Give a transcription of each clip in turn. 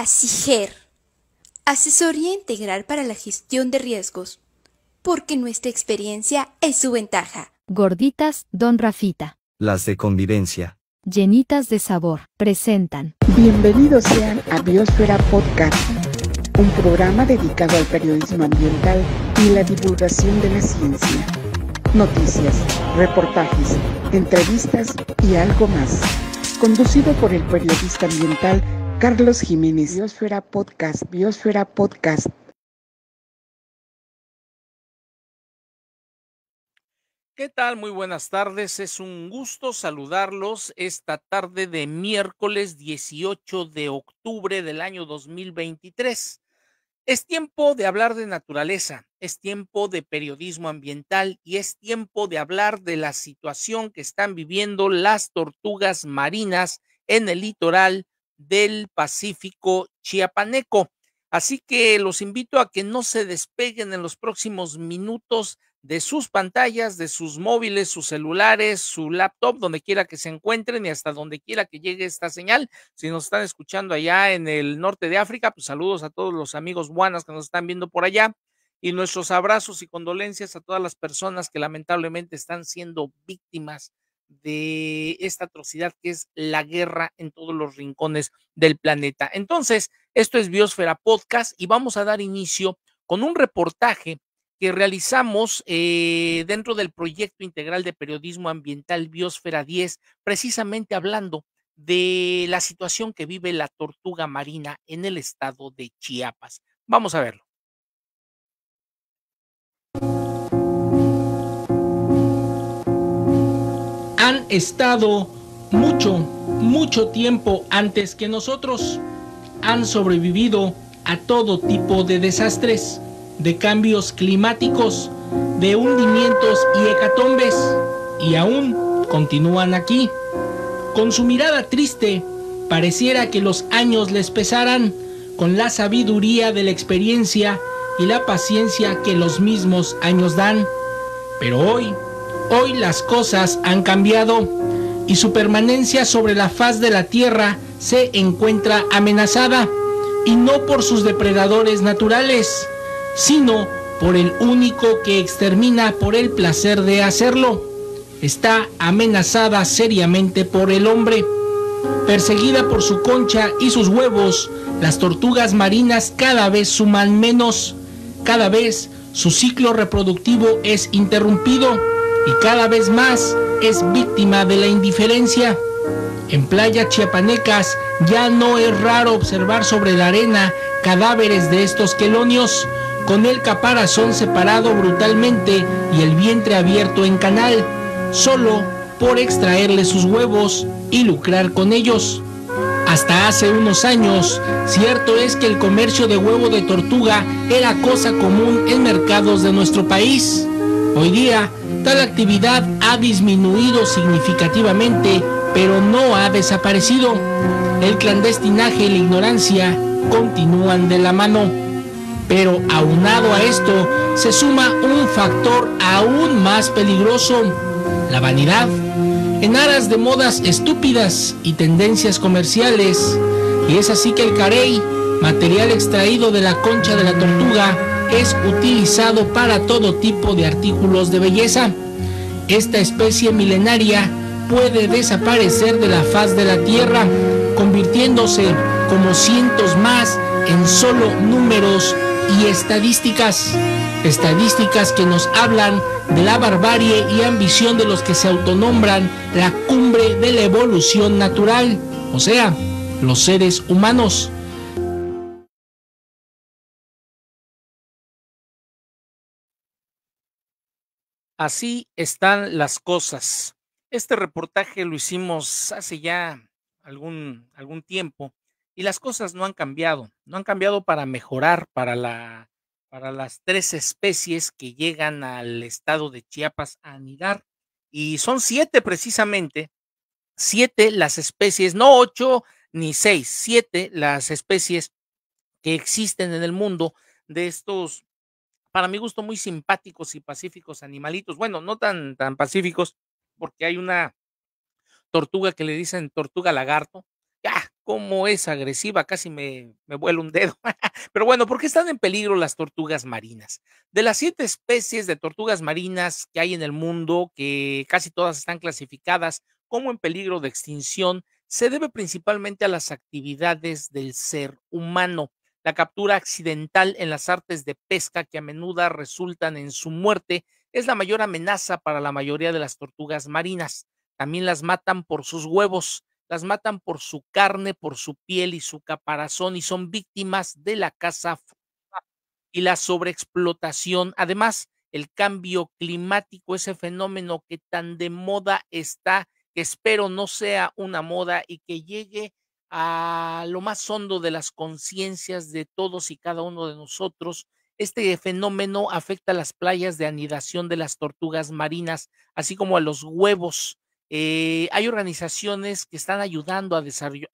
ASIGER. Asesoría integral para la gestión de riesgos. Porque nuestra experiencia es su ventaja. Gorditas Don Rafita. Las de convivencia. Llenitas de sabor. Presentan. Bienvenidos sean a Biosfera Podcast, un programa dedicado al periodismo ambiental y la divulgación de la ciencia. Noticias, reportajes, entrevistas y algo más. Conducido por el periodista ambiental Carlos Jiménez. Biosfera Podcast, Biosfera Podcast. ¿Qué tal? Muy buenas tardes. Es un gusto saludarlos esta tarde de miércoles 18 de octubre del año 2023. Es tiempo de hablar de naturaleza, es tiempo de periodismo ambiental y es tiempo de hablar de la situación que están viviendo las tortugas marinas en el litoral del Pacífico chiapaneco. Así que los invito a que no se despeguen en los próximos minutos de sus pantallas, de sus móviles, sus celulares, su laptop, donde quiera que se encuentren y hasta donde quiera que llegue esta señal. Si nos están escuchando allá en el norte de África, pues saludos a todos los amigos buenas que nos están viendo por allá y nuestros abrazos y condolencias a todas las personas que lamentablemente están siendo víctimas de esta atrocidad que es la guerra en todos los rincones del planeta. Entonces, esto es Biosfera Podcast y vamos a dar inicio con un reportaje que realizamos eh, dentro del proyecto integral de periodismo ambiental Biosfera 10, precisamente hablando de la situación que vive la tortuga marina en el estado de Chiapas. Vamos a verlo. Han estado mucho, mucho tiempo antes que nosotros. Han sobrevivido a todo tipo de desastres, de cambios climáticos, de hundimientos y hecatombes, y aún continúan aquí. Con su mirada triste, pareciera que los años les pesaran con la sabiduría de la experiencia y la paciencia que los mismos años dan. Pero hoy, Hoy las cosas han cambiado y su permanencia sobre la faz de la Tierra se encuentra amenazada y no por sus depredadores naturales, sino por el único que extermina por el placer de hacerlo. Está amenazada seriamente por el hombre. Perseguida por su concha y sus huevos, las tortugas marinas cada vez suman menos. Cada vez su ciclo reproductivo es interrumpido y cada vez más es víctima de la indiferencia. En playas chiapanecas ya no es raro observar sobre la arena cadáveres de estos quelonios con el caparazón separado brutalmente y el vientre abierto en canal, solo por extraerle sus huevos y lucrar con ellos. Hasta hace unos años, cierto es que el comercio de huevo de tortuga era cosa común en mercados de nuestro país. Hoy día, Tal actividad ha disminuido significativamente, pero no ha desaparecido. El clandestinaje y la ignorancia continúan de la mano. Pero aunado a esto, se suma un factor aún más peligroso, la vanidad. En aras de modas estúpidas y tendencias comerciales, y es así que el carey, material extraído de la concha de la tortuga, es utilizado para todo tipo de artículos de belleza. Esta especie milenaria puede desaparecer de la faz de la Tierra, convirtiéndose como cientos más en solo números y estadísticas. Estadísticas que nos hablan de la barbarie y ambición de los que se autonombran la cumbre de la evolución natural, o sea, los seres humanos. Así están las cosas. Este reportaje lo hicimos hace ya algún, algún tiempo y las cosas no han cambiado. No han cambiado para mejorar para, la, para las tres especies que llegan al estado de Chiapas a anidar. Y son siete precisamente, siete las especies, no ocho ni seis, siete las especies que existen en el mundo de estos para mi gusto, muy simpáticos y pacíficos animalitos. Bueno, no tan, tan pacíficos, porque hay una tortuga que le dicen tortuga lagarto. Ya, cómo es agresiva, casi me, me vuela un dedo. Pero bueno, ¿por qué están en peligro las tortugas marinas? De las siete especies de tortugas marinas que hay en el mundo, que casi todas están clasificadas como en peligro de extinción, se debe principalmente a las actividades del ser humano. La captura accidental en las artes de pesca que a menudo resultan en su muerte es la mayor amenaza para la mayoría de las tortugas marinas. También las matan por sus huevos, las matan por su carne, por su piel y su caparazón y son víctimas de la caza y la sobreexplotación. Además, el cambio climático, ese fenómeno que tan de moda está, que espero no sea una moda y que llegue a lo más hondo de las conciencias de todos y cada uno de nosotros. Este fenómeno afecta a las playas de anidación de las tortugas marinas, así como a los huevos eh, hay organizaciones que están ayudando a,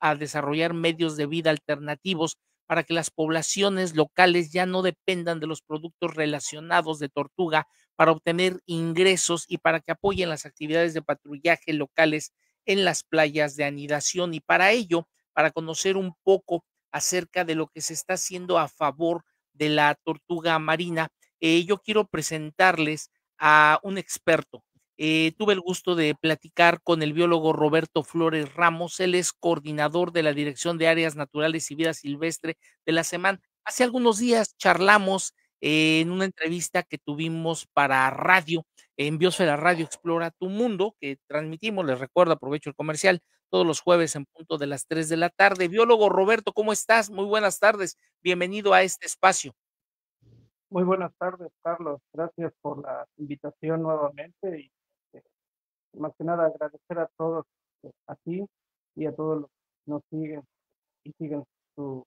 a desarrollar medios de vida alternativos para que las poblaciones locales ya no dependan de los productos relacionados de tortuga para obtener ingresos y para que apoyen las actividades de patrullaje locales en las playas de anidación. Y para ello, para conocer un poco acerca de lo que se está haciendo a favor de la tortuga marina, eh, yo quiero presentarles a un experto, eh, tuve el gusto de platicar con el biólogo Roberto Flores Ramos. Él es coordinador de la Dirección de Áreas Naturales y Vida Silvestre de la SEMAN. Hace algunos días charlamos eh, en una entrevista que tuvimos para radio, en Biosfera Radio Explora tu Mundo, que transmitimos, les recuerdo, aprovecho el comercial, todos los jueves en punto de las 3 de la tarde. Biólogo Roberto, ¿cómo estás? Muy buenas tardes. Bienvenido a este espacio. Muy buenas tardes, Carlos. Gracias por la invitación nuevamente y más que nada agradecer a todos eh, aquí y a todos los que nos siguen y siguen su,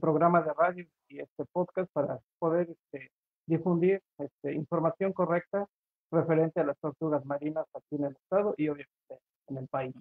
programa de radio y este podcast para poder este, difundir este, información correcta referente a las tortugas marinas aquí en el estado y obviamente en el país.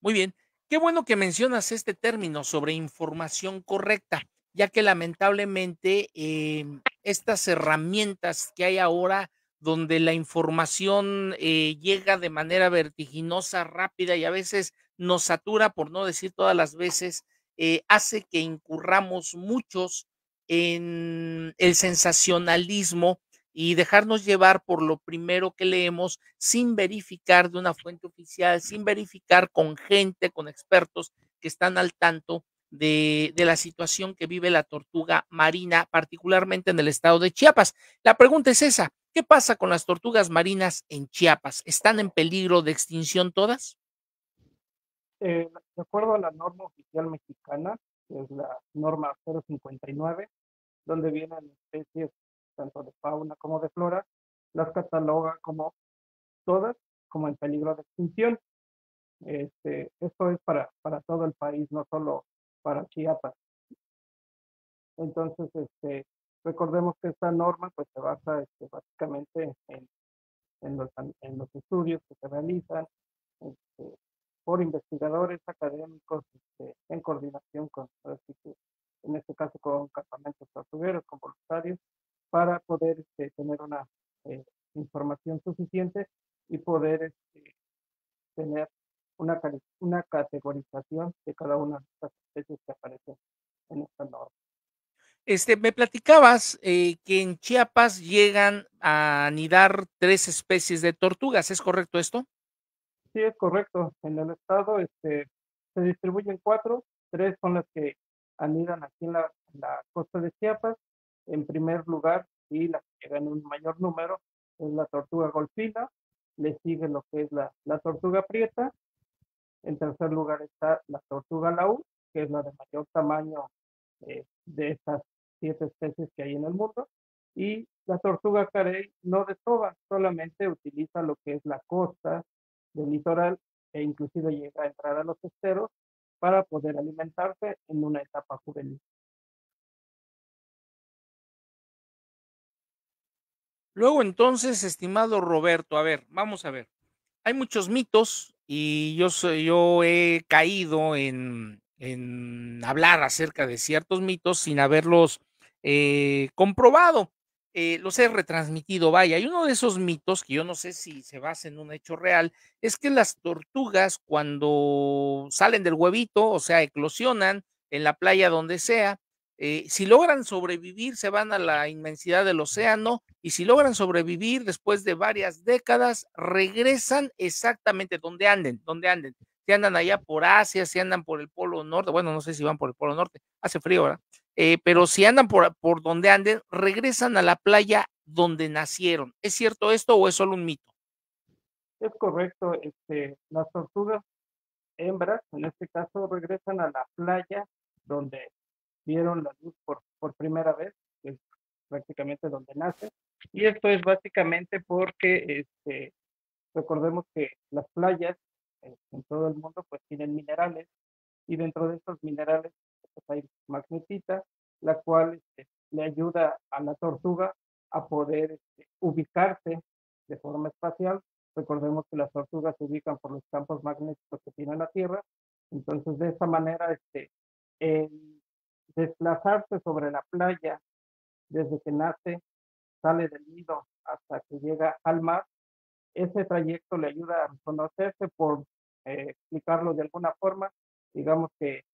Muy bien, qué bueno que mencionas este término sobre información correcta, ya que lamentablemente em, estas herramientas que hay ahora donde la información eh, llega de manera vertiginosa, rápida y a veces nos satura, por no decir todas las veces, eh, hace que incurramos muchos en el sensacionalismo y dejarnos llevar por lo primero que leemos sin verificar de una fuente oficial, sin verificar con gente, con expertos que están al tanto de, de, la situación que vive la tortuga marina, particularmente en el estado de Chiapas. La pregunta es esa, ¿Qué pasa con las tortugas marinas en Chiapas? ¿Están en peligro de extinción todas? Eh, de acuerdo a la norma oficial mexicana, que es la norma 059, donde vienen especies tanto de fauna como de flora, las cataloga como todas como en peligro de extinción. Este, esto es para, para todo el país, no solo para Chiapas. Entonces, este, Recordemos que esta norma pues se basa este, básicamente en, en, los, en los estudios que se realizan este, por investigadores académicos este, en coordinación con, en este caso con campamentos tortugueros, con voluntarios, para poder este, tener una eh, información suficiente y poder este, tener una, una categorización de cada una de estas especies que aparecen en esta norma. Este, me platicabas eh, que en Chiapas llegan a anidar tres especies de tortugas, ¿es correcto esto? Sí, es correcto. En el estado este, se distribuyen cuatro, tres son las que anidan aquí en la, costa de Chiapas. En primer lugar, y la que llega en un mayor número, es la tortuga golfina, le sigue lo que es la, tortuga prieta. En tercer lugar está la tortuga laúd, que es la de mayor tamaño eh, de estas siete especies que hay en el mundo. Y la tortuga carey no desova, solamente utiliza lo que es la costa del litoral e inclusive llega a entrar a los esteros para poder alimentarse en una etapa juvenil. Luego entonces, estimado Roberto, a ver, vamos a ver. Hay muchos mitos y yo, yo he caído en, en hablar acerca de ciertos mitos sin haberlos eh, comprobado. eh, los he retransmitido, vaya, y uno de esos mitos, que yo no sé si se basa en un hecho real, es que las tortugas cuando salen del huevito, o sea, eclosionan en la playa donde sea, eh, si logran sobrevivir, se van a la inmensidad del océano y si logran sobrevivir después de varias décadas, regresan exactamente donde anden, donde anden. Si andan allá por Asia, si andan por el Polo Norte, bueno, no sé si van por el Polo Norte, hace frío, ¿verdad? Eh, pero si andan por, por donde anden, regresan a la playa donde nacieron. ¿Es cierto esto o es solo un mito? Es correcto, este, las tortugas hembras, en este caso, regresan a la playa donde vieron la luz por, por primera vez, que es prácticamente donde nace. Y esto es básicamente porque este, recordemos que las playas eh, en todo el mundo pues tienen minerales y dentro de estos minerales pues, hay magnetita, la cual este, le ayuda a la tortuga a poder este, ubicarse de forma espacial. Recordemos que las tortugas se ubican por los campos magnéticos que tiene la Tierra. Entonces, de esa manera, este, el desplazarse sobre la playa. Desde que nace, sale del nido hasta que llega al mar, ese trayecto le ayuda a reconocerse por eh, explicarlo de alguna forma, digamos que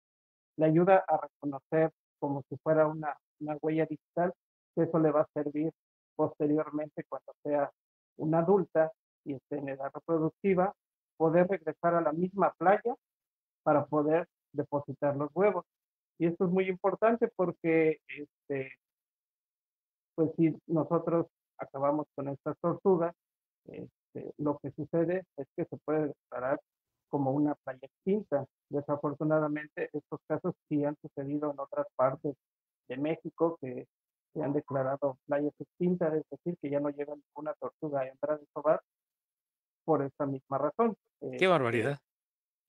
le ayuda a reconocer como si fuera una, una huella digital, que eso le va a servir posteriormente cuando sea una adulta y esté en edad reproductiva, poder regresar a la misma playa para poder depositar los huevos. Y esto es muy importante porque, este, pues si nosotros acabamos con estas tortugas, este, lo que sucede es que se puede declarar como una playa extinta. Desafortunadamente, estos casos sí han sucedido en otras partes de México que se han declarado playas extintas, es decir, que ya no llega ninguna tortuga a entrar en hogar por esta misma razón. Qué este, barbaridad.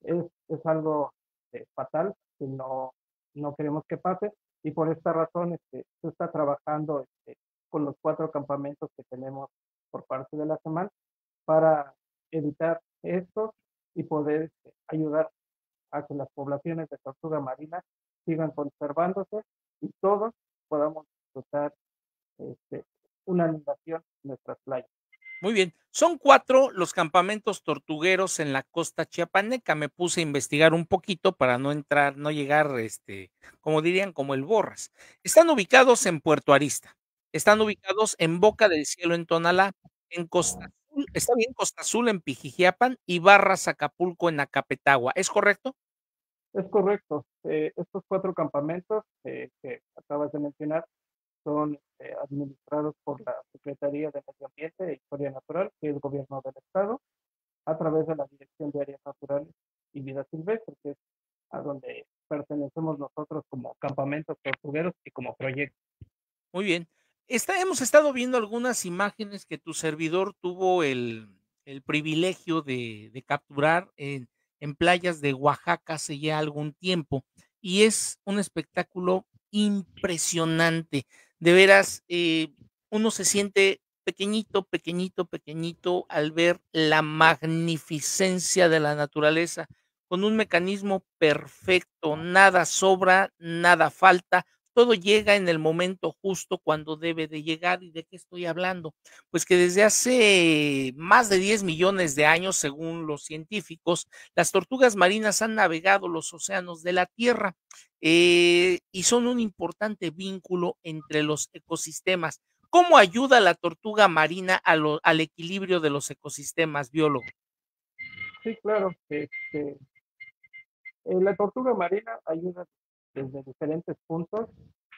Es, es algo eh, fatal que no, no queremos que pase y por esta razón este, se está trabajando este, con los cuatro campamentos que tenemos por parte de la semana para evitar esto y poder este, ayudar a que las poblaciones de tortuga marina sigan conservándose y todos podamos disfrutar una inundación en nuestras playas. Muy bien, son cuatro los campamentos tortugueros en la costa chiapaneca. Me puse a investigar un poquito para no entrar, no llegar, este, como dirían, como el borras. Están ubicados en Puerto Arista, están ubicados en Boca del Cielo en Tonalá, en Costa Azul, está bien Costa Azul en Pijijiapan y Barras Acapulco en Acapetagua. ¿Es correcto? Es correcto. Eh, estos cuatro campamentos eh, que acabas de mencionar son eh, administrados por la Secretaría de Medio Ambiente e Historia Natural, que es gobierno del Estado, a través de la Dirección de Áreas Naturales y Vida Silvestre, que es a donde pertenecemos nosotros como campamentos tortugueros y como proyecto. Muy bien. Está, hemos estado viendo algunas imágenes que tu servidor tuvo el, el privilegio de, de capturar en, en playas de Oaxaca hace ya algún tiempo y es un espectáculo impresionante de veras, eh, uno se siente pequeñito, pequeñito, pequeñito al ver la magnificencia de la naturaleza con un mecanismo perfecto, nada sobra, nada falta, todo llega en el momento justo cuando debe de llegar. ¿Y de qué estoy hablando? Pues que desde hace más de 10 millones de años, según los científicos, las tortugas marinas han navegado los océanos de la Tierra eh, y son un importante vínculo entre los ecosistemas. ¿Cómo ayuda la tortuga marina al equilibrio de los ecosistemas, biólogo? Sí, claro. Este, eh, la tortuga marina ayuda desde diferentes puntos.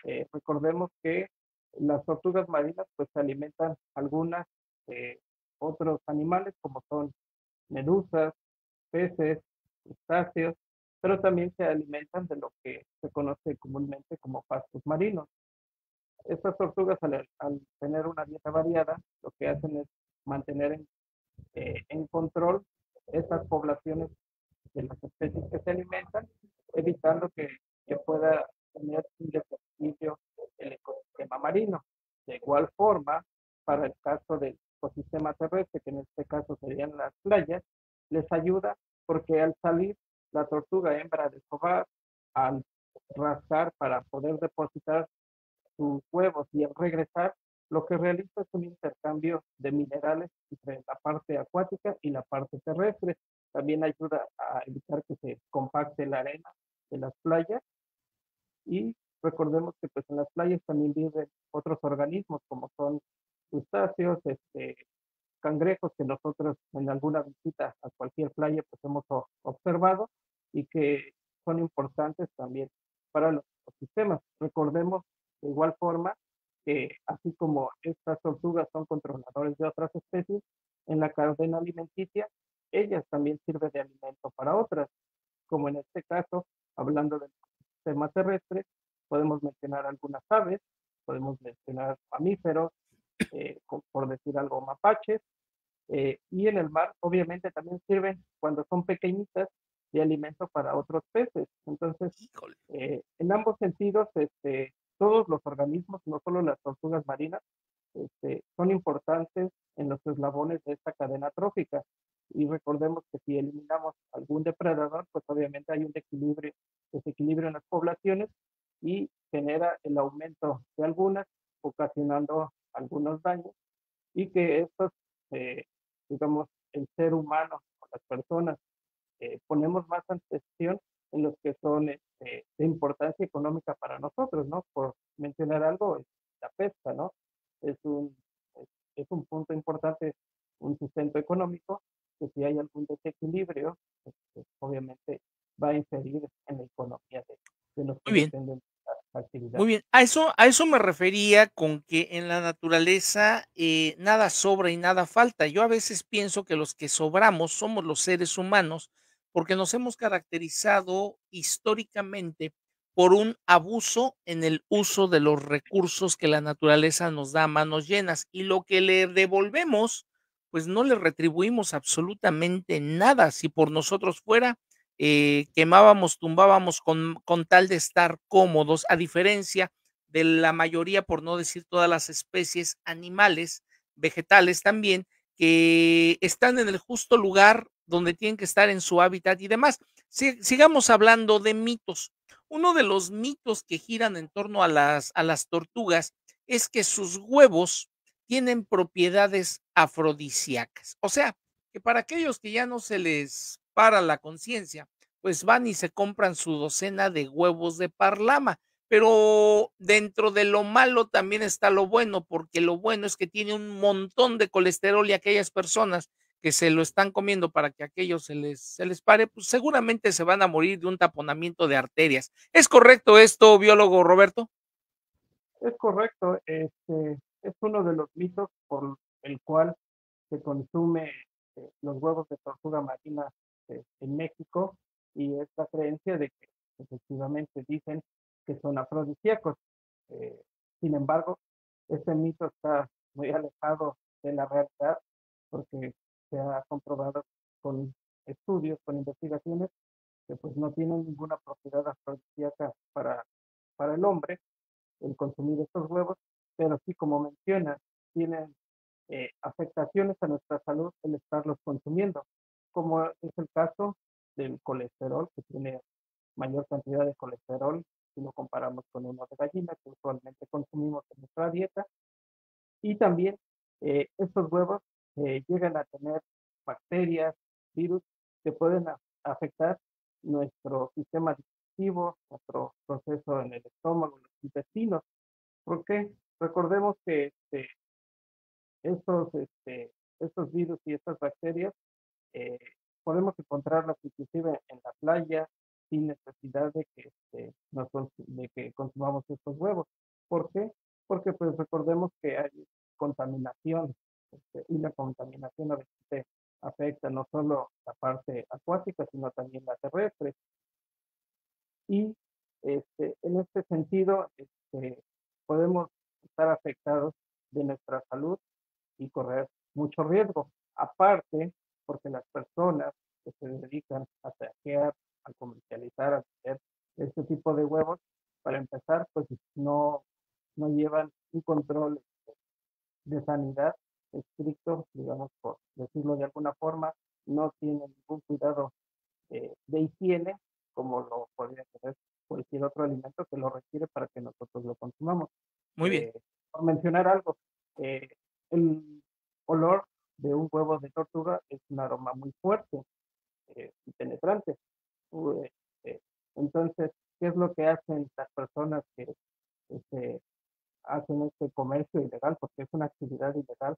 Eh, recordemos que las tortugas marinas pues se alimentan algunas de otros animales como son medusas, peces, crustáceos, pero también se alimentan de lo que se conoce comúnmente como pastos marinos. Estas tortugas al, tener una dieta variada, lo que hacen es mantener en, eh, en control estas poblaciones de las especies que se alimentan, evitando que que pueda tener un desequilibrio el ecosistema marino. De igual forma, para el caso del ecosistema terrestre, que en este caso serían las playas, les ayuda porque al salir la tortuga hembra de hogar, al rascar para poder depositar sus huevos y al regresar, lo que realiza es un intercambio de minerales entre la parte acuática y la parte terrestre. También ayuda a evitar que se compacte la arena de las playas y recordemos que pues en las playas también viven otros organismos como son crustáceos, este, cangrejos que nosotros en alguna visita a cualquier playa pues hemos observado y que son importantes también para los ecosistemas. Recordemos de igual forma que así como estas tortugas son controladores de otras especies, en la cadena alimenticia, ellas también sirven de alimento para otras, como en este caso, hablando del sistema terrestre, podemos mencionar algunas aves, podemos mencionar mamíferos, eh, por decir algo, mapaches, eh, y en el mar obviamente también sirven cuando son pequeñitas de alimento para otros peces. Entonces, eh, en ambos sentidos, este, todos los organismos, no solo las tortugas marinas, este, son importantes en los eslabones de esta cadena trófica. Y recordemos que si eliminamos algún depredador, pues obviamente hay un desequilibrio, en las poblaciones y genera el aumento de algunas, ocasionando algunos daños y que estos, eh, digamos, el ser humano o las personas eh, ponemos más atención en los que son este, de importancia económica para nosotros, ¿no? Por mencionar algo, la pesca, ¿no? Es un, es, un punto importante, un sustento económico, que si hay algún desequilibrio, este, obviamente va a inferir en la economía de, de los que dependen muy bien, a eso, a eso me refería con que en la naturaleza eh, nada sobra y nada falta. Yo a veces pienso que los que sobramos somos los seres humanos porque nos hemos caracterizado históricamente por un abuso en el uso de los recursos que la naturaleza nos da a manos llenas y lo que le devolvemos, pues no le retribuimos absolutamente nada. Si por nosotros fuera, eh, quemábamos, tumbábamos con, con tal de estar cómodos, a diferencia de la mayoría, por no decir todas las especies animales, vegetales también, que están en el justo lugar donde tienen que estar en su hábitat y demás. sigamos hablando de mitos. Uno de los mitos que giran en torno a las, a las tortugas es que sus huevos tienen propiedades afrodisíacas. O sea, que para aquellos que ya no se les para la conciencia, pues van y se compran su docena de huevos de parlama. Pero dentro de lo malo también está lo bueno, porque lo bueno es que tiene un montón de colesterol y aquellas personas que se lo están comiendo para que aquellos se les, se les pare, pues seguramente se van a morir de un taponamiento de arterias. ¿Es correcto esto, biólogo Roberto? Es correcto. Este, es uno de los mitos por el cual se consume eh, los huevos de tortuga marina este, en México y es la creencia de que efectivamente dicen que son afrodisíacos. Eh, sin embargo, este mito está muy alejado de la realidad porque se ha comprobado con estudios, con investigaciones, que pues no tienen ninguna propiedad afrodisíaca para, para el hombre el consumir estos huevos, pero sí, como menciona, tienen eh, afectaciones a nuestra salud el estarlos consumiendo como es el caso del colesterol, que tiene mayor cantidad de colesterol si lo comparamos con uno de gallina que usualmente consumimos en nuestra dieta. Y también eh, estos huevos eh, llegan a tener bacterias, virus que pueden afectar nuestro sistema digestivo, nuestro proceso en el estómago, los intestinos. porque Recordemos que este, estos, este, estos virus y estas bacterias eh, podemos encontrarlas inclusive en la playa sin necesidad de que, este, de que consumamos estos huevos. ¿Por qué? Porque pues recordemos que hay contaminación este, y la contaminación veces afecta no solo la parte acuática, sino también la terrestre. Y este, en este sentido, este, podemos estar afectados de nuestra salud y correr mucho riesgo. Aparte, porque las personas que se dedican a saquear, a comercializar, a hacer este tipo de huevos, para empezar, pues no, no llevan un control de sanidad estricto, digamos, por decirlo de alguna forma, no tienen ningún cuidado de higiene como lo podría tener cualquier otro alimento que lo requiere para que nosotros lo consumamos. Muy bien. Eh, por mencionar algo, eh, el olor de un huevo de tortuga es un aroma muy fuerte eh, y penetrante. Eh, entonces, ¿qué es lo que hacen las personas que este, hacen este comercio ilegal? Porque es una actividad ilegal.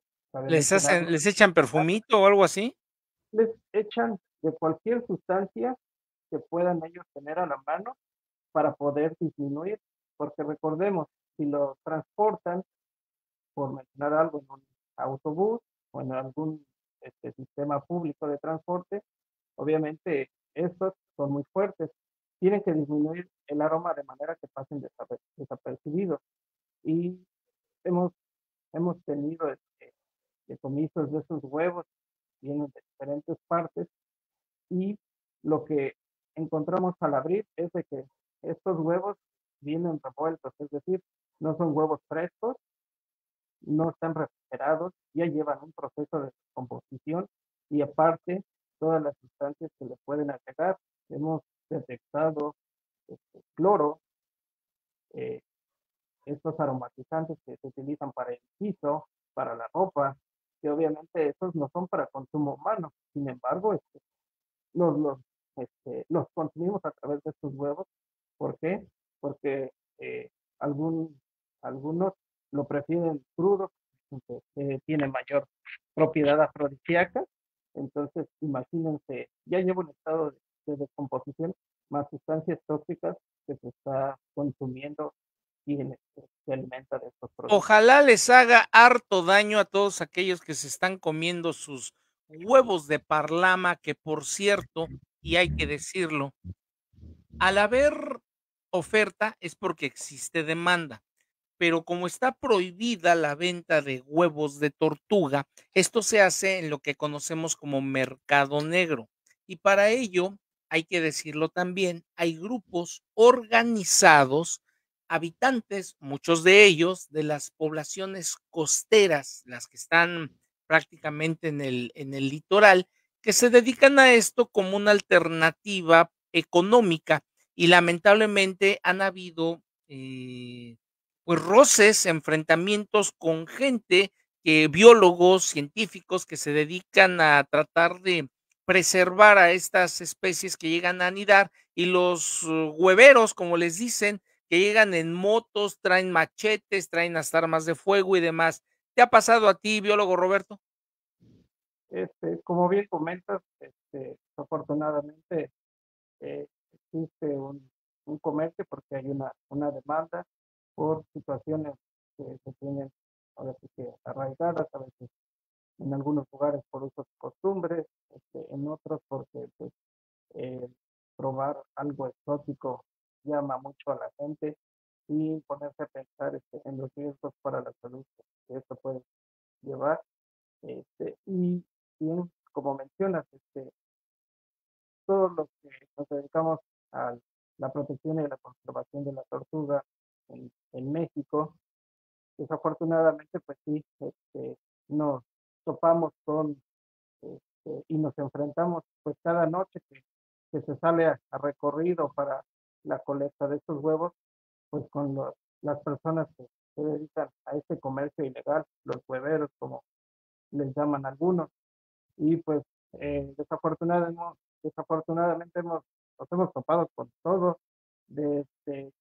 ¿Les, hacen, ¿Les echan perfumito o algo así? Les echan de cualquier sustancia que puedan ellos tener a la mano para poder disminuir, porque recordemos, si lo transportan, por mencionar algo, en un autobús o en algún este, sistema público de transporte, obviamente estos son muy fuertes. Tienen que disminuir el aroma de manera que pasen desapercibidos. Y hemos, hemos tenido este, decomisos de esos huevos, vienen de diferentes partes, y lo que encontramos al abrir es de que estos huevos vienen revueltos, es decir, no son huevos frescos, no están refrigerados, ya llevan un proceso de descomposición y aparte todas las sustancias que le pueden agregar. Hemos detectado este, cloro, eh, estos aromatizantes que se utilizan para el piso, para la ropa, que obviamente esos no son para consumo humano. Sin embargo, este, los, los, este, los consumimos a través de estos huevos. ¿Por qué? Porque eh, algún, algunos lo prefieren crudo, que tiene mayor propiedad afrodisíaca. Entonces, imagínense, ya lleva un estado de, descomposición, más sustancias tóxicas que se está consumiendo y de estos productos. Ojalá les haga harto daño a todos aquellos que se están comiendo sus huevos de parlama, que por cierto, y hay que decirlo, al haber oferta es porque existe demanda pero como está prohibida la venta de huevos de tortuga, esto se hace en lo que conocemos como mercado negro. Y para ello, hay que decirlo también, hay grupos organizados, habitantes, muchos de ellos, de las poblaciones costeras, las que están prácticamente en el, en el litoral, que se dedican a esto como una alternativa económica. Y lamentablemente han habido eh, pues roces, enfrentamientos con gente que biólogos, científicos que se dedican a tratar de preservar a estas especies que llegan a anidar y los uh, hueveros, como les dicen, que llegan en motos, traen machetes, traen hasta armas de fuego y demás. ¿Te ha pasado a ti, biólogo Roberto? Este, como bien comentas, este, afortunadamente eh, existe un, un, comercio porque hay una, una demanda por situaciones que se tienen a veces que arraigadas, a veces en algunos lugares por usos y costumbres, este, en otros porque pues, eh, probar algo exótico llama mucho a la gente y ponerse a pensar este, en los riesgos para la salud que esto puede llevar. Este, y bien, como mencionas, este, todos los que nos dedicamos a la protección y la conservación de la tortuga en, México. Desafortunadamente, pues sí, este, nos topamos con este, y nos enfrentamos pues cada noche que, que se sale a, recorrido para la colecta de estos huevos, pues con las personas que se dedican a este comercio ilegal, los hueveros, como les llaman algunos. Y pues eh, desafortunadamente, desafortunadamente hemos, nos hemos topado con todo, de, que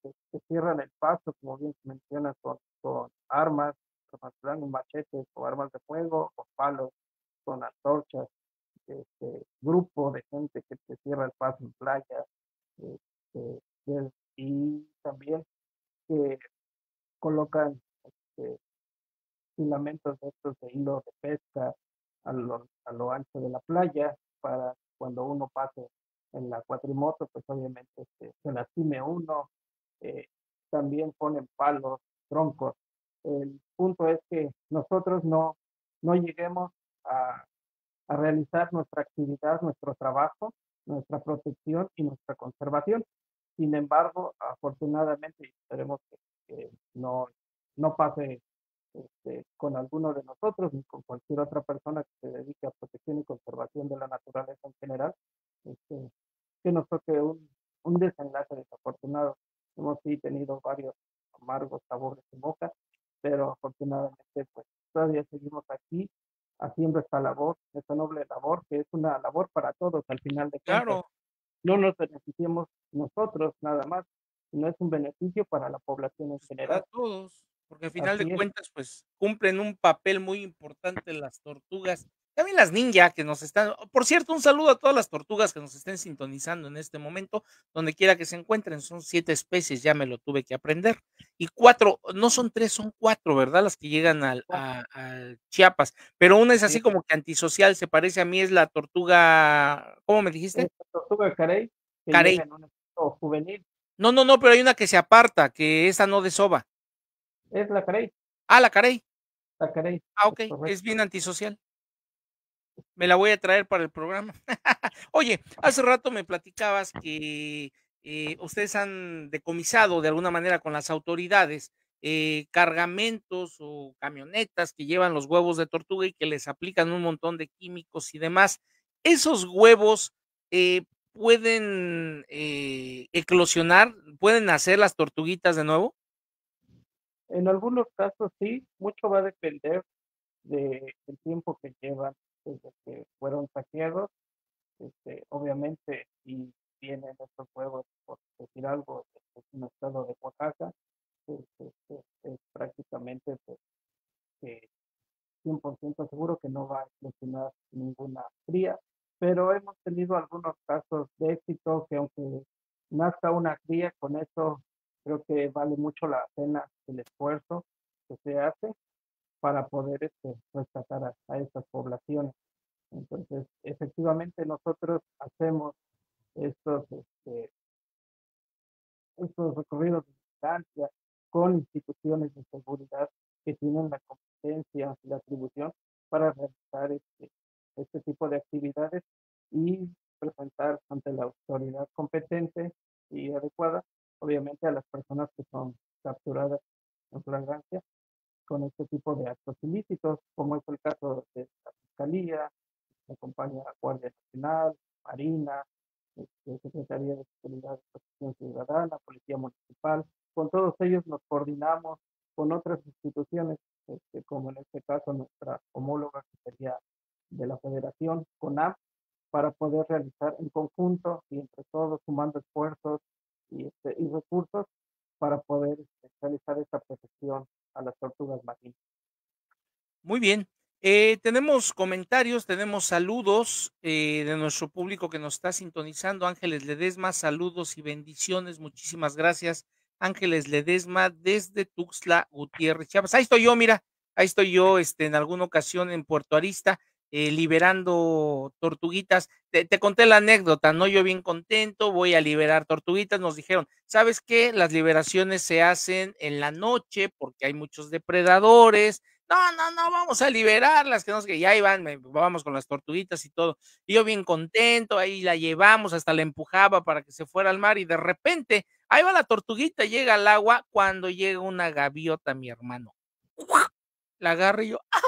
cierran el paso, como bien se menciona, con, con armas, con machetes o armas de fuego, con palos, con antorchas, este, grupo de gente que te cierra el paso en playa, este, y también que colocan este, filamentos de estos de hilo de pesca a lo, a lo ancho de la playa para cuando uno pase en la cuatrimoto, pues obviamente este, se lastime uno, eh, también ponen palos, troncos. El punto es que nosotros no, no lleguemos a, a realizar nuestra actividad, nuestro trabajo, nuestra protección y nuestra conservación. Sin embargo, afortunadamente, esperemos que, no, no pase este, con alguno de nosotros ni con cualquier otra persona que se dedique a protección y conservación de la naturaleza en general, este, que nos toque un, un desenlace desafortunado. Hemos sí tenido varios amargos sabores en boca, pero afortunadamente pues todavía seguimos aquí haciendo esta labor, esta noble labor, que es una labor para todos al final de cuentas. Claro, No nos beneficiemos nosotros nada más, sino es un beneficio para la población en pues, para general. todos, porque al final de es. cuentas, pues, cumplen un papel muy importante las tortugas, también las ninja que nos están por cierto, un saludo a todas las tortugas que nos estén sintonizando en este momento, donde quiera que se encuentren, son 7 especies, ya me lo tuve que aprender, y 4, no son 3, son 4, ¿verdad? Las que llegan al a Chiapas, pero una es así Sí. como que antisocial, se parece a mí, es la tortuga, ¿cómo me dijiste? La tortuga carey, Carey. juvenil, No, no, no, pero hay una que se aparta, que esa no desova. es la carey, Ah, la carey. la carey, Ah, es correcto. es bien antisocial. Me la voy a traer para el programa. Oye, hace rato me platicabas que, eh, ustedes han decomisado de alguna manera con las autoridades, eh, cargamentos o camionetas que llevan los huevos de tortuga y que les aplican un montón de químicos y demás. ¿Esos huevos, eh, pueden, eclosionar? ¿Pueden nacer las tortuguitas de nuevo? En algunos casos sí, mucho va a depender de el tiempo que llevan desde que fueron saqueados. Este, obviamente, si vienen estos huevos, por decir algo, de un estado de Oaxaca, pues, este, es prácticamente pues, que 100% seguro que no va a eclosionar ninguna cría, pero hemos tenido algunos casos de éxito que aunque nazca una cría, con eso creo que vale mucho la pena el esfuerzo que se hace para poder este, rescatar a, a estas poblaciones. Entonces, efectivamente nosotros hacemos estos, este, estos recorridos de distancia con instituciones de seguridad que tienen la competencia y la atribución para realizar este, este tipo de actividades y presentar ante la autoridad competente y adecuada, obviamente a las personas que son capturadas en flagrancia con este tipo de actos ilícitos, como es el caso de la Fiscalía, me acompaña la Guardia Nacional, Marina, este, Secretaría de Seguridad y Protección Ciudadana, Policía Municipal, con todos ellos nos coordinamos con otras instituciones, este, como en este caso nuestra homóloga que sería de la Federación, CONAM, para poder realizar en conjunto y entre todos, sumando esfuerzos y, este, y recursos para poder este, realizar esta protección a las tortugas marinas. Muy bien. Eh, tenemos comentarios, tenemos saludos eh, de nuestro público que nos está sintonizando. Ángeles Ledesma, saludos y bendiciones. Muchísimas gracias, Ángeles Ledesma, desde Tuxtla Gutiérrez, Chiapas. Ahí estoy yo, mira, ahí estoy yo, este, en alguna ocasión en Puerto Arista, eh, liberando tortuguitas. Te, te conté la anécdota, ¿no? Yo bien contento, voy a liberar tortuguitas. Nos dijeron, ¿sabes qué? Las liberaciones se hacen en la noche porque hay muchos depredadores. No, no, no, vamos a liberarlas, que no sé ya iban, me- vamos con las tortuguitas y todo. Y yo bien contento, ahí la llevamos, hasta la empujaba para que se fuera al mar y de repente, ahí va la tortuguita, llega al agua, cuando llega una gaviota, mi hermano. La agarro y yo, ¡ah!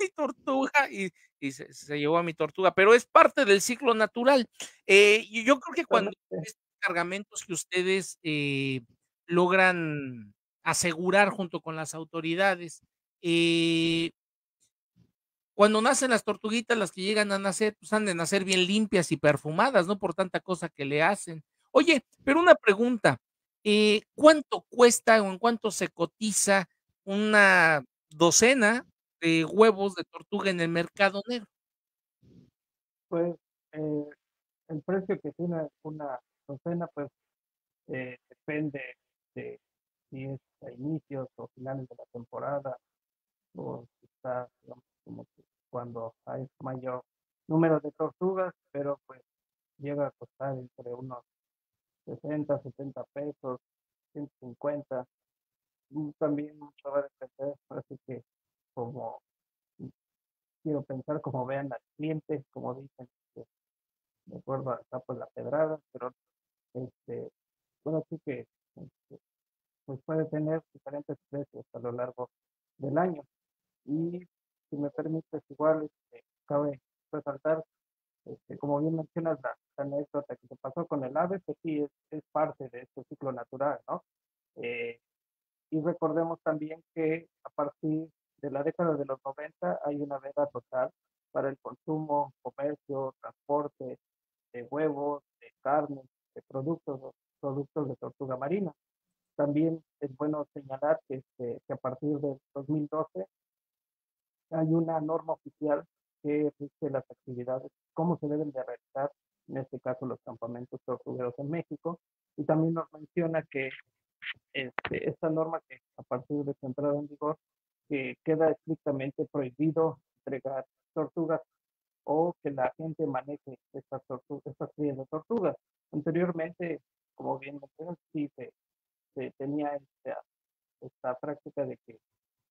Mi tortuga, y, y se, se llevó a mi tortuga, pero es parte del ciclo natural. Eh, y yo creo que cuando estos cargamentos que ustedes eh, logran asegurar junto con las autoridades, eh, cuando nacen las tortuguitas, las que llegan a nacer, pues han de nacer bien limpias y perfumadas, ¿no? Por tanta cosa que le hacen. Oye, pero una pregunta, eh, ¿cuánto cuesta o en cuánto se cotiza una docena de huevos de tortuga en el mercado negro? Pues eh, el precio que tiene una docena, pues eh, depende de si es a inicios o finales de la temporada, o está, digamos, como que cuando hay mayor número de tortugas, pero pues llega a costar entre unos 60, 70 pesos, 150. Y también mucho va a depender, así que como quiero pensar como vean al cliente, como dicen, que de acuerdo a pues, la pedrada, pero este, bueno, sí que este, pues puede tener diferentes precios a lo largo del año. Y si me permites, igual este, cabe resaltar, este, como bien mencionas, la, la anécdota que se pasó con el ave, pues sí, es, es parte de este ciclo natural, ¿no? Eh, y recordemos también que a partir de la década de los 90 hay una veda total para el consumo, comercio, transporte de huevos, de carne, de productos, productos de tortuga marina. También es bueno señalar que, este, que a partir del 2012 hay una norma oficial que dice las actividades, cómo se deben de realizar, en este caso los campamentos tortugueros en México, y también nos menciona que este, esta norma que a partir de su entrada en vigor, que queda estrictamente prohibido entregar tortugas o que la gente maneje estas, estas crías de tortugas. Anteriormente, como bien mencionas, sí se, tenía esta, esta, práctica de que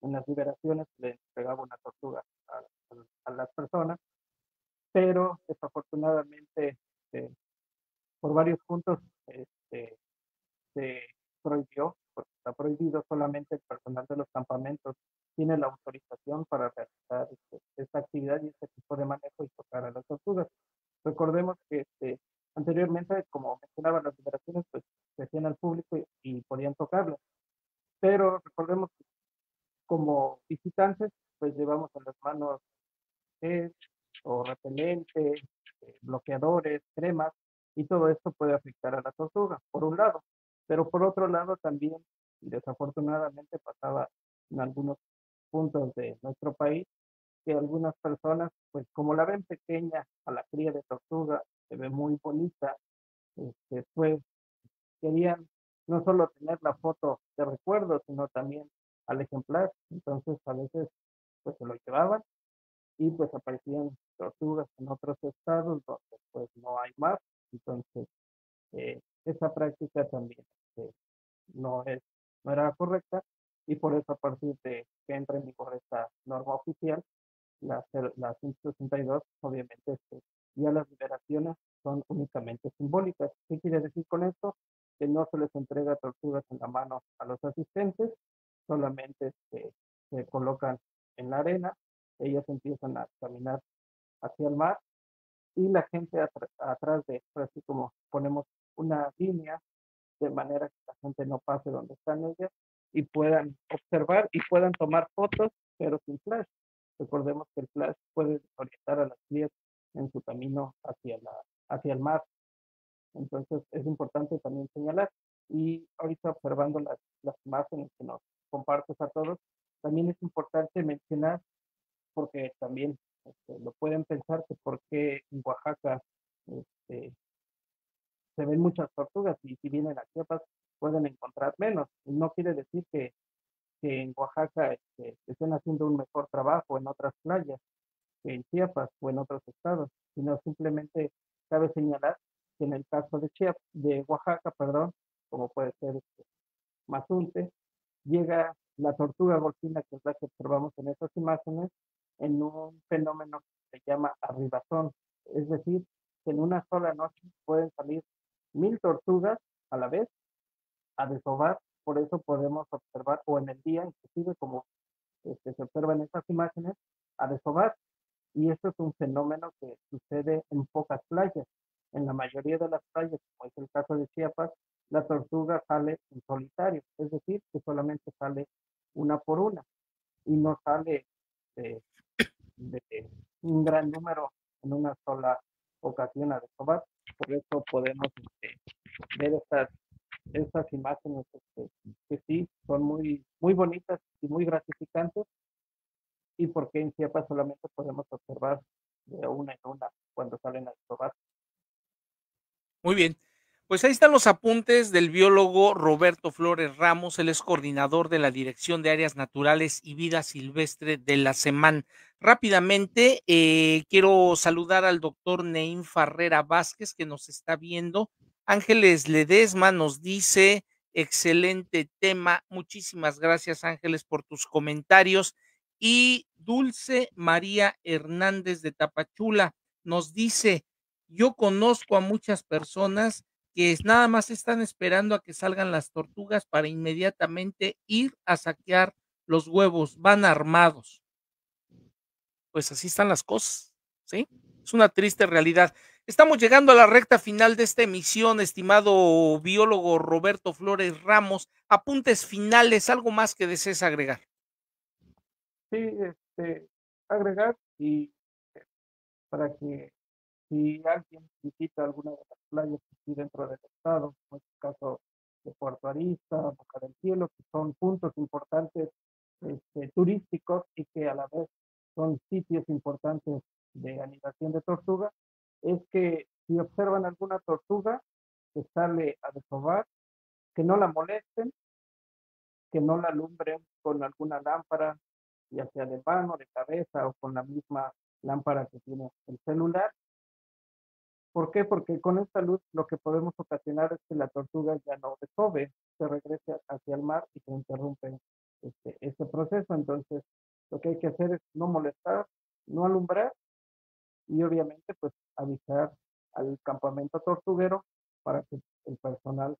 en las liberaciones le entregaba una tortuga a, a, las personas, pero desafortunadamente este, por varios puntos este, se prohibió, porque está prohibido solamente el personal de los campamentos tiene la autorización para realizar este, esta actividad y este tipo de manejo y tocar a las tortugas. Recordemos que este, anteriormente, como mencionaba, las liberaciones pues, se hacían al público y, podían tocarlas. Pero recordemos que como visitantes, pues llevamos en las manos gel o repelente, eh, bloqueadores, cremas, y todo esto puede afectar a la tortuga, por un lado. Pero por otro lado también, desafortunadamente, pasaba en algunos puntos de nuestro país que algunas personas, pues como la ven pequeña a la cría de tortuga, se ve muy bonita, este, pues querían no solo tener la foto de recuerdo, sino también al ejemplar. Entonces a veces pues se lo llevaban y pues aparecían tortugas en otros estados donde pues no hay más. Entonces eh, esa práctica también este, no, es, no era correcta y por eso a partir de que entra en vigor esta norma oficial, la, la 162, obviamente este, ya las liberaciones son únicamente simbólicas. ¿Qué quiere decir con esto? Que no se les entrega tortugas en la mano a los asistentes, solamente se, se colocan en la arena, ellas empiezan a caminar hacia el mar y la gente atrás de esto, así como ponemos una línea de manera que la gente no pase donde están ellas y puedan observar y puedan tomar fotos, pero sin flash. Recordemos que el flash puede desorientar a las crías en su camino hacia, la, hacia el mar. Entonces es importante también señalar. Y ahorita observando las, las imágenes que nos compartes a todos, también es importante mencionar, porque también este, lo pueden pensar, que por qué en Oaxaca este, se ven muchas tortugas y si vienen a Chiapas pueden encontrar menos. No quiere decir que, que en Oaxaca este, estén haciendo un mejor trabajo en otras playas que en Chiapas o en otros estados, sino simplemente cabe señalar que en el caso de Chiapas, de Oaxaca, perdón, como puede ser este, Mazunte, llega la tortuga golfina, que es la que observamos en estas imágenes, en un fenómeno que se llama arribazón, es decir, que en una sola noche pueden salir mil tortugas a la vez a desovar, por eso podemos observar, o en el día, inclusive como este, se observa en estas imágenes, a desovar. Y esto es un fenómeno que sucede en pocas playas. En la mayoría de las playas, como es el caso de Chiapas, la tortuga sale en solitario, es decir, que solamente sale una por una y no sale de, un gran número en una sola ocasión a desovar. Por eso podemos este, ver estas estas imágenes este, que sí son muy, muy bonitas y muy gratificantes y porque en Chiapas solamente podemos observar de una en una cuando salen a probar. Muy bien. Pues ahí están los apuntes del biólogo Roberto Flores Ramos, él es coordinador de la Dirección de Áreas Naturales y Vida Silvestre de la SEMAN. Rápidamente, eh, quiero saludar al doctor Neim Farrera Vázquez, que nos está viendo Ángeles Ledesma nos dice, excelente tema. Muchísimas gracias, Ángeles, por tus comentarios. Y Dulce María Hernández de Tapachula nos dice, yo conozco a muchas personas que nada más están esperando a que salgan las tortugas para inmediatamente ir a saquear los huevos, van armados. Pues así están las cosas, ¿sí? Es una triste realidad. Estamos llegando a la recta final de esta emisión, estimado biólogo Roberto Flores Ramos. Apuntes finales, algo más que desees agregar. sí, este, agregar y eh, para que si alguien visita alguna de las playas aquí dentro del estado, en este caso de Puerto Arista, Boca del Cielo, que son puntos importantes este, turísticos y que a la vez son sitios importantes de anidación de tortuga, es que si observan alguna tortuga que sale a desovar, que no la molesten, que no la alumbren con alguna lámpara, ya sea de mano, de cabeza o con la misma lámpara que tiene el celular. ¿Por qué? Porque con esta luz lo que podemos ocasionar es que la tortuga ya no desove, se regrese hacia el mar y se interrumpe este, este proceso. Entonces, lo que hay que hacer es no molestar, no alumbrar y obviamente pues avisar al campamento tortuguero para que el personal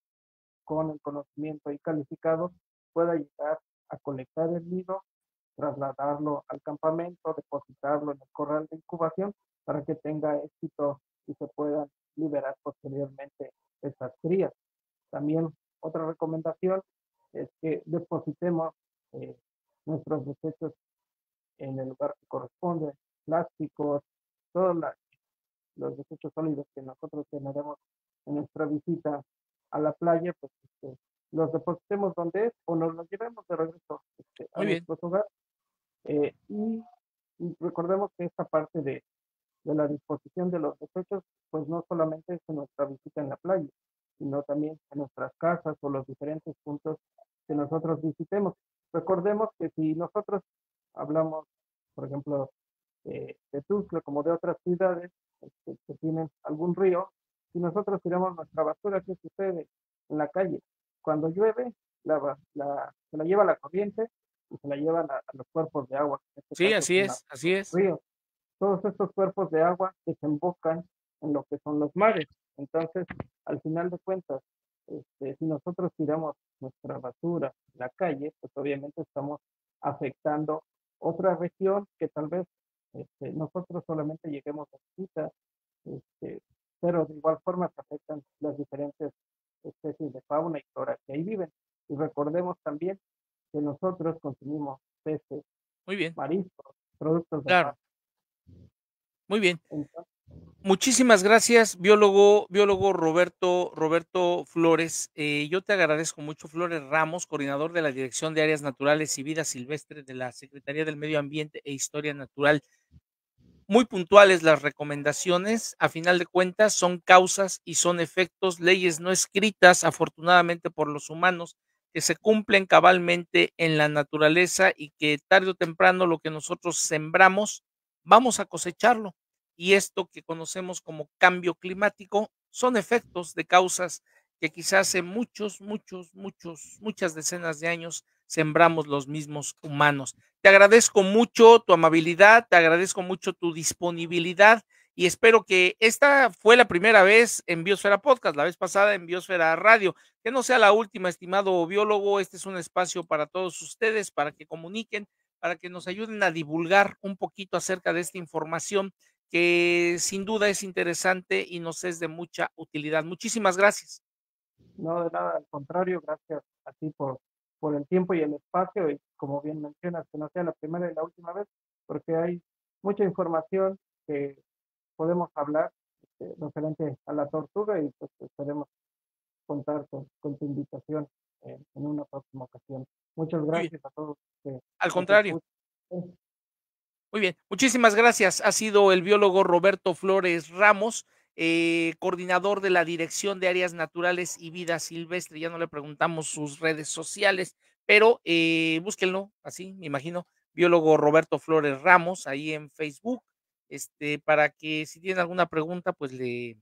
con el conocimiento y calificado pueda llegar a conectar el nido, trasladarlo al campamento, depositarlo en el corral de incubación para que tenga éxito y se puedan liberar posteriormente esas crías. También otra recomendación es que depositemos eh, nuestros desechos en el lugar que corresponde, plásticos, todos los desechos sólidos que nosotros generemos en nuestra visita a la playa, pues este, los depositemos donde es o nos los llevemos de regreso este, a nuestro hogar. Eh, y, recordemos que esta parte de, de, la disposición de los desechos, pues no solamente es en nuestra visita en la playa, sino también en nuestras casas o los diferentes puntos que nosotros visitemos. Recordemos que si nosotros hablamos, por ejemplo, de Tuxtla como de otras ciudades este, que tienen algún río, si nosotros tiramos nuestra basura, ¿qué sucede en la calle? Cuando llueve, la, la, se la lleva la corriente y se la llevan a, los cuerpos de agua. Este sí, así es, así es. Ríos. Todos estos cuerpos de agua desembocan en lo que son los mares. Entonces, al final de cuentas, este, si nosotros tiramos nuestra basura en la calle, pues obviamente estamos afectando otra región que tal vez este, nosotros solamente lleguemos a visita, este, pero de igual forma se afectan las diferentes especies de fauna y flora que ahí viven. Y recordemos también que nosotros consumimos peces, Muy bien. mariscos, productos de claro. Muy bien. Muchísimas gracias, biólogo, biólogo Roberto, Roberto Flores. Eh, yo te agradezco mucho, Flores Ramos, coordinador de la Dirección de Áreas Naturales y Vida Silvestre de la Secretaría del Medio Ambiente e Historia Natural. Muy puntuales las recomendaciones, a final de cuentas son causas y son efectos, leyes no escritas, afortunadamente por los humanos, que se cumplen cabalmente en la naturaleza y que tarde o temprano lo que nosotros sembramos, vamos a cosecharlo y esto que conocemos como cambio climático son efectos de causas que quizás hace muchos, muchos, muchos, muchas decenas de años sembramos los mismos humanos. Te agradezco mucho tu amabilidad, te agradezco mucho tu disponibilidad y espero que esta fue la primera vez en Biosfera Podcast, la vez pasada en Biosfera Radio, que no sea la última, estimado biólogo. Este es un espacio para todos ustedes, para que comuniquen, para que nos ayuden a divulgar un poquito acerca de esta información que sin duda es interesante y nos es de mucha utilidad. Muchísimas gracias. No, de nada, al contrario, gracias a ti por, por el tiempo y el espacio y como bien mencionas, que no sea la primera y la última vez, porque hay mucha información que podemos hablar este, referente a la tortuga y pues esperemos contar con, tu invitación en, una próxima ocasión. Muchas gracias a todos. al contrario. Muy bien, muchísimas gracias. Ha sido el biólogo Roberto Flores Ramos, eh, coordinador de la Dirección de Áreas Naturales y Vida Silvestre. Ya no le preguntamos sus redes sociales, pero eh, búsquenlo, así me imagino, biólogo Roberto Flores Ramos, ahí en Facebook, este, para que si tienen alguna pregunta, pues le,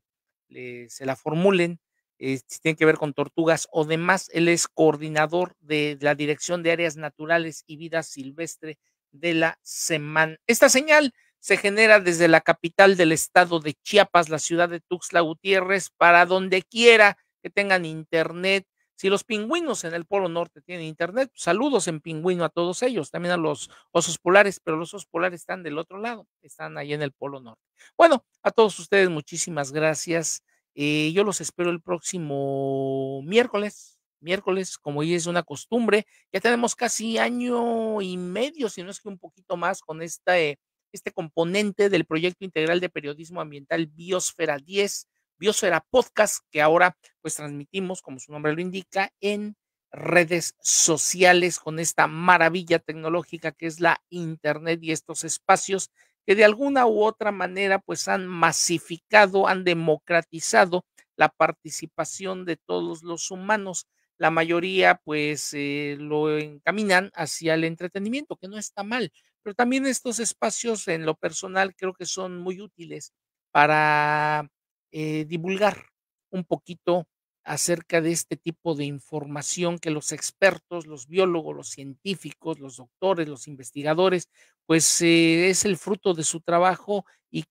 se la formulen. Eh, si tienen que ver con tortugas o demás, él es coordinador de la Dirección de Áreas Naturales y Vida Silvestre de la semana. Esta señal se genera desde la capital del estado de Chiapas, la ciudad de Tuxtla Gutiérrez, para donde quiera que tengan internet. Si los pingüinos en el Polo Norte tienen internet, saludos en pingüino a todos ellos, también a los osos polares, pero los osos polares están del otro lado, están ahí en el Polo Norte. Bueno, a todos ustedes muchísimas gracias. Eh, yo los espero el próximo miércoles miércoles, como hoy es una costumbre. Ya tenemos casi año y medio, si no es que un poquito más, con esta, este componente del proyecto integral de periodismo ambiental Biosfera 10, Biosfera Podcast, que ahora pues transmitimos, como su nombre lo indica, en redes sociales con esta maravilla tecnológica que es la Internet y estos espacios que de alguna u otra manera pues han masificado, han democratizado la participación de todos los humanos. La mayoría pues eh, lo encaminan hacia el entretenimiento, que no está mal, pero también estos espacios en lo personal creo que son muy útiles para eh, divulgar un poquito acerca de este tipo de información que los expertos, los biólogos, los científicos, los doctores, los investigadores, pues eh, es el fruto de su trabajo y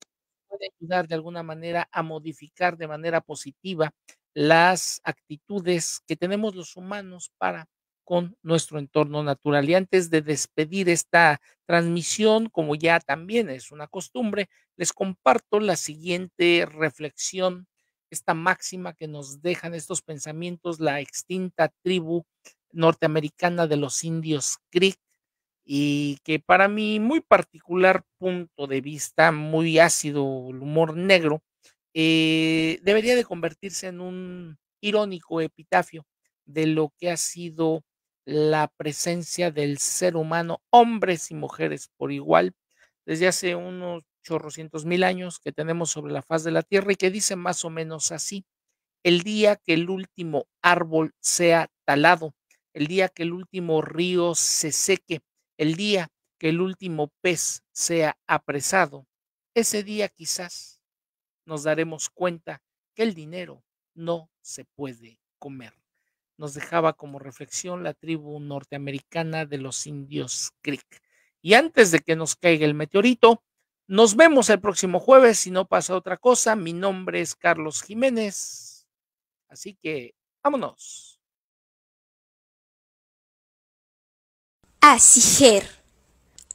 puede ayudar de alguna manera a modificar de manera positiva las actitudes que tenemos los humanos para con nuestro entorno natural. Y antes de despedir esta transmisión, como ya también es una costumbre, les comparto la siguiente reflexión esta máxima que nos dejan estos pensamientos la extinta tribu norteamericana de los indios Creek y que para mi muy particular punto de vista, muy ácido, el humor negro, eh, debería de convertirse en un irónico epitafio de lo que ha sido la presencia del ser humano, hombres y mujeres por igual, desde hace unos chorrocientos mil años que tenemos sobre la faz de la tierra y que dice más o menos así, el día que el último árbol sea talado, el día que el último río se seque, el día que el último pez sea apresado, ese día quizás nos daremos cuenta que el dinero no se puede comer. Nos dejaba como reflexión la tribu norteamericana de los indios Creek. Y antes de que nos caiga el meteorito, nos vemos el próximo jueves si no pasa otra cosa. Mi nombre es Carlos Jiménez. Así que vámonos. ASIGER.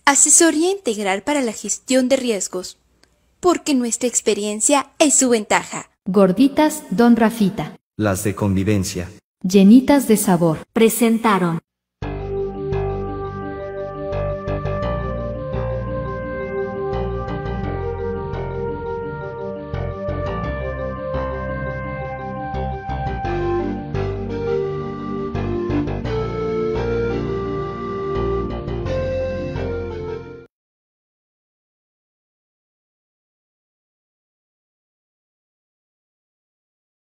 Asesoría integral para la gestión de riesgos. Porque nuestra experiencia es su ventaja. Gorditas Don Rafita. Las de convivencia. Llenitas de sabor. Presentaron.